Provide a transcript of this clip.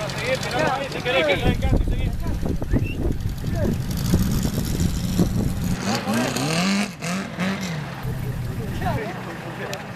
よし!